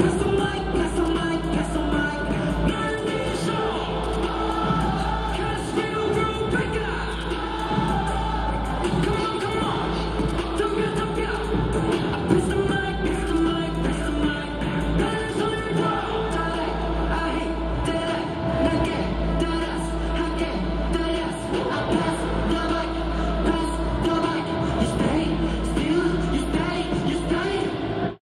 Stop.